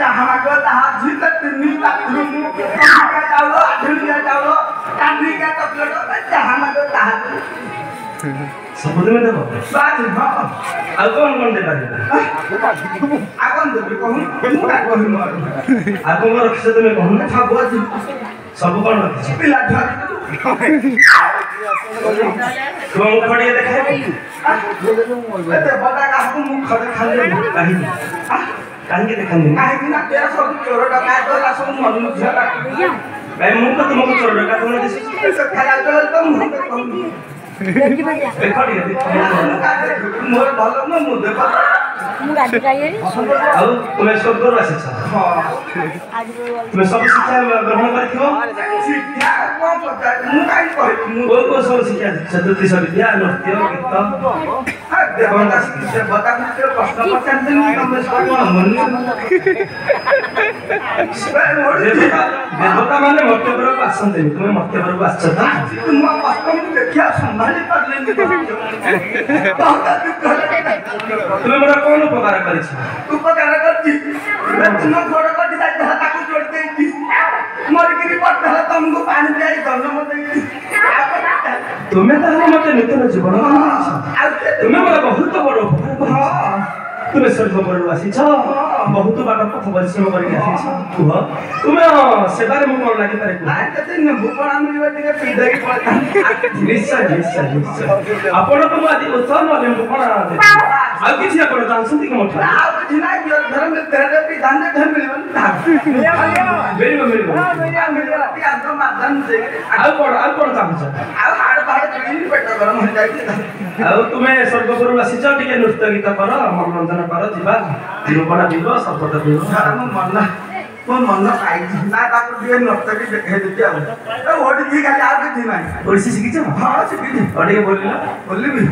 তাহাকে তাহার ঝিতে তিনি তাকুরি তাহাকে চাউল আধুনিকা চাউল কান্দিকা চকলেট তাহাকে তাহার ସବୁ ଦେବେ ଦେବ ଆଉ କ'ଣ କ'ଣ ଦେଇପାରିବ ଆଉ କ'ଣ ଦେବି କହୁନ ଆଉ କ'ଣ ରଖିଛ ତୁମେ କହୁନ ସବୁ ଅଛି ସବୁ କ'ଣ ରଖିଛ ପିଲା ଛୁଆ मुंह खड़े देखे अरे बता का हम मुंह खड़े खाले कहीं कहीं के देखा नहीं कहीं ना तेरा सब चोर डका तो ला सब मन मुख झला भाई मुंह को तुमको चोर डका तुमने जैसे सब खाला तो तुम मुंह को तुम देखो देखो मोर भलो ना मुंह देखो ମୁଁ ରାଜୁ ରାୟେରି ଆଉ ତୁମେ ସ୍ୱର୍ଗରୁ ଆସିଛ ତୁମେ ସବୁ ଶିକ୍ଷା ଗ୍ରହଣ କରିଥିବ କୋଉ କୋଉ ସବୁ ଶିକ୍ଷା ଚତୁର୍ଥୀ ବିଦ୍ୟା ନୃତ୍ୟ ଗୀତ ଦେବତା ମାନେ ମର୍ତ୍ତ୍ୟବରକୁ ଆସନ୍ତିନି ତୁମେ ମର୍ତ୍ତ୍ୟବରକୁ ଆସିଛ ତ ମୋ କଷ୍ଟକୁ ଦେଖିବା ସମ୍ଭାଳି ପାରିଲେନି ତୁମେ ମୋର କଣ উপকার করেছি উপকার করছি ତୁମ ଗୋଡ଼ କଟି ଯାଇଥିଲା ତାକୁ ଯୋଡ଼ି ଦେଇଛି ମରିକିରି ପଡ଼ିଥିଲା ତମକୁ ପାଣି ପିଆଇ ଜନ୍ମ ଦେଇଛି ତୁମେ ତାହେଲେ ମତେ ନୂତନ ଜୀବନ ଆଉ ତୁମେ ମୋର ବହୁତ ବଡ଼ ଉପକାର ତୁମେ ସ୍ୱର୍ଗ ବରରୁ ଆସିଛ বহুত বাট পথ পরিশ্রম করে আসি কুহ তুমি সেবার মু কোন লাগি পারে না তাতে না ভূপণ আমি টিকে পিদাই পড়া নিশ্চয় নিশ্চয় নিশ্চয় আপন তো আদি উৎসব নলে ভূপণ আছে আর কিছু আপন জানছ কি মোটা আর কিছু না ধর্ম তে তে পি ধান্দে ধর্ম মিলবে না ଆଉ ତୁମେ ସ୍ୱର୍ଗପୁରରୁ ଆସିଛ ଟିକେ ନୃତ୍ୟ ଗୀତ କର ମନୋରଞ୍ଜନ କର ଯିବା ନିରୂପଣା ପିବ ଶପଥ ପିବ ମନ ମୋ ମନ ପାଇଛି ନା ତାକୁ ଟିକେ ନୃତ୍ୟ ବି ଦେଖେଇଦେବି ଆଉ ଓଡିଶୀ ଖାଲି ଆଉ କିଛି ନାହିଁ ଓଡ଼ିଶୀ ଶିଖିଛ ହଁ ଶିଖିଛି ଆଉ ଟିକେ ବୋଲିଲ ବୋଲିବି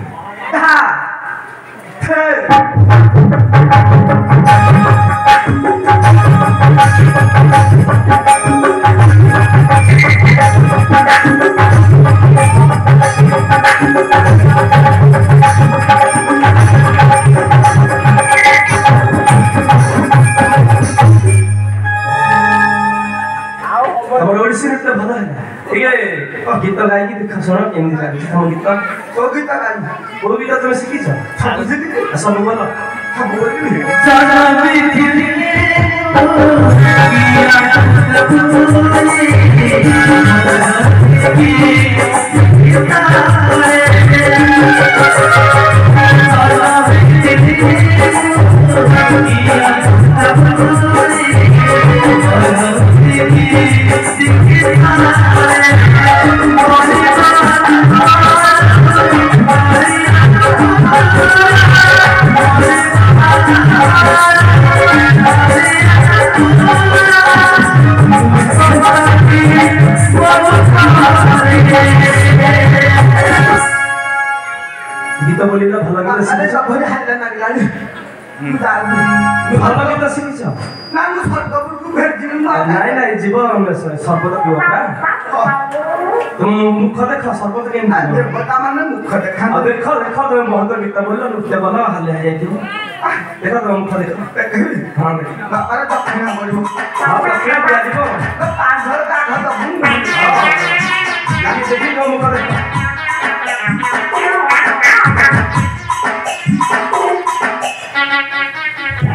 ହଁ kita lagi di kesana yang lagi sama kita kalau kita kan kalau kita terus kita sama kita sama mana sama kita jangan pikir Yeah. जाती সর্বদা তো শিখিছ না মু সর্বদা ফের জিমি মা নাই নাই জীব সর্বদা পিও না তুমি মুখ দেখ সর্বদা কেন না দেবতা মানে মুখ দেখ দেখ দেখ তুমি বহুত গীতা বলল নৃত্য বল হালে যাই দিও দেখ তুমি মুখ দেখ হ্যাঁ আরে দক্ষিণা বলবো হ্যাঁ দক্ষিণা দিয়া দিব পাঁচ ঘর কা ঘর তো ভুল না আমি দেখি মুখ দেখ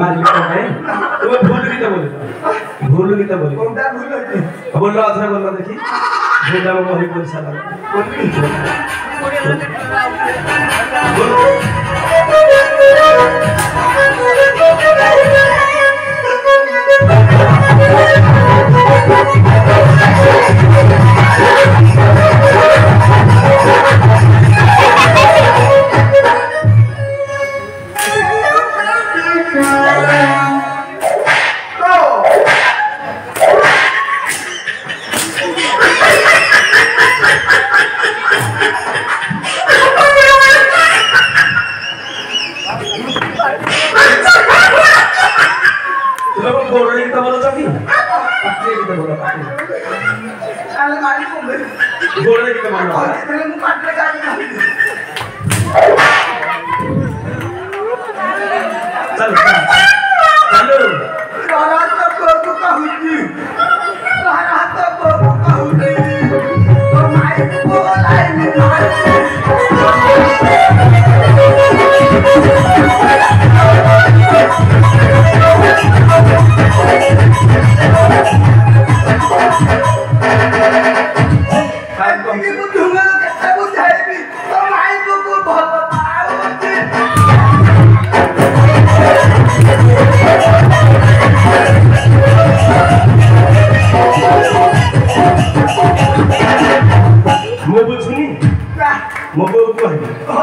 মালিক হবে তুমি ভুল গীতা বলে ভুল গীতা বলে কোনটা ভুল হইছে বললো আধরা বললো দেখি ভুল আমার काल काल को गोरे के मारो और तेरे मुंह काट ले काल चल चलो राजा का तो का हुई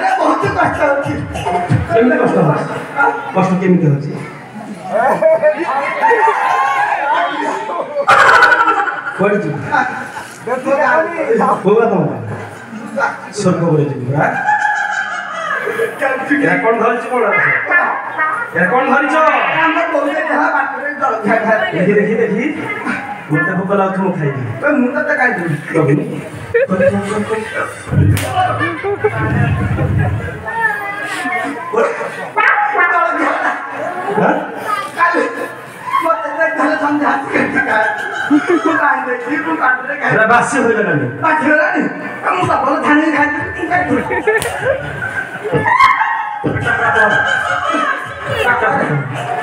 ବହୁତ କଷ୍ଟ ହେଉଛି କେମିତି କଷ୍ଟ ହେଉଛି କଷ୍ଟ କେମିତି ହେଉଛି କୁଆଡ଼େ ଯିବୁ କୋଉ ତମ ସ୍ୱର୍ଗ ପରେ ଯିବୁ ପରା କ'ଣ ଧରିଛୁ କ'ଣ କ'ଣ ଧରିଛ ଦେଖି ଦେଖି ଦେଖି मुद्दाको बोलाउँछ म खाइदिएँ मुद्दा त खाइदिनु बासी होइन नि बासी होला नि म सबैलाई खाने खाइदिनु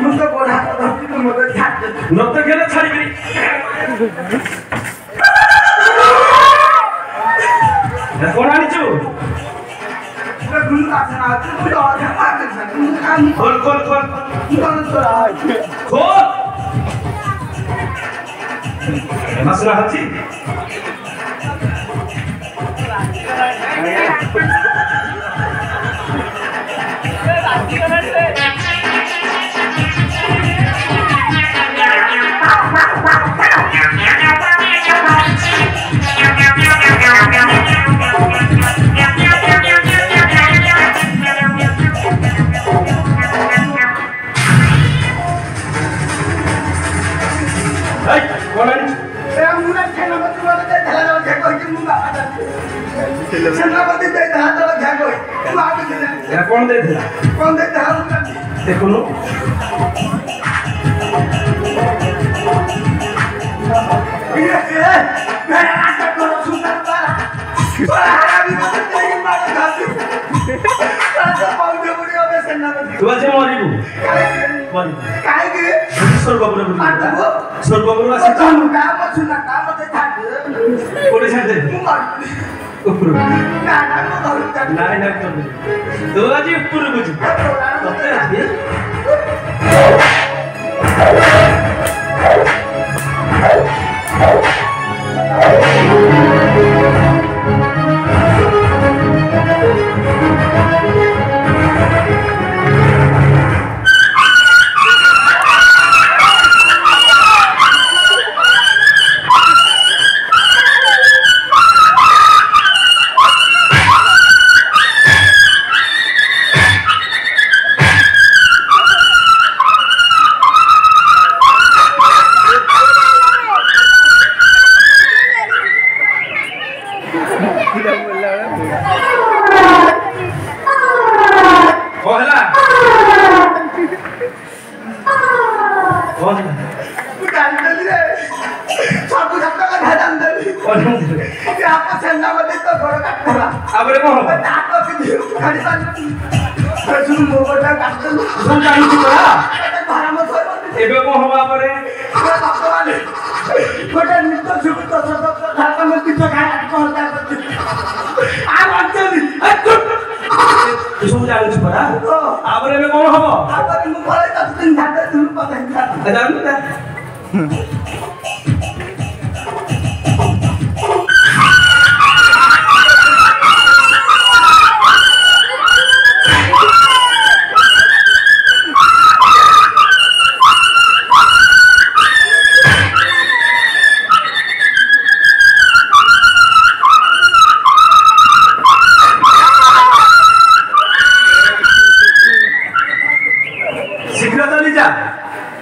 मुद्दा बोला न त खेर छाडिकरी খোল খোল খোল খোল মাসলা হাজি Gracias. కొందరికి హ ా ర ం a ి త ె క ు న o তুই মরিব কাইকে সর্বপুরে সর্বপুরে আছে কাম কাম আছে না কাম আছে থাক কোনে ছাড় দে 부르고 나이 날도 부르고 너아지 부르고 지 어때야지? Thank you. তো বড় কাটলা আবরে মো তা তো কি খালি সাল শুধু মোবাইলটা কাটতে শুন জানি কি করা ভাড়া মত এবে মো হবা পরে গোটা নিত্য সুখ তো সত ধাতা মত কি তো খায় কোন তা আর অঞ্জলি শুন জানি কি করা আবরে মে মো হবো আবরে মো বলে তো তিন ধাতা তুমি পাতা জানো না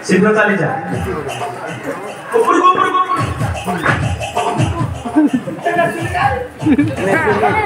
सीधो चली जा ऊपर ऊपर ऊपर